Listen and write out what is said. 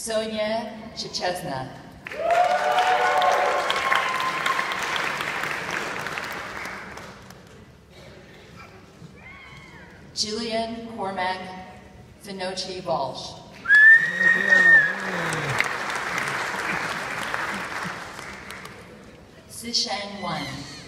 Sonia Chechesna. Julian Cormac Finocchi Walsh. Sishang Wan.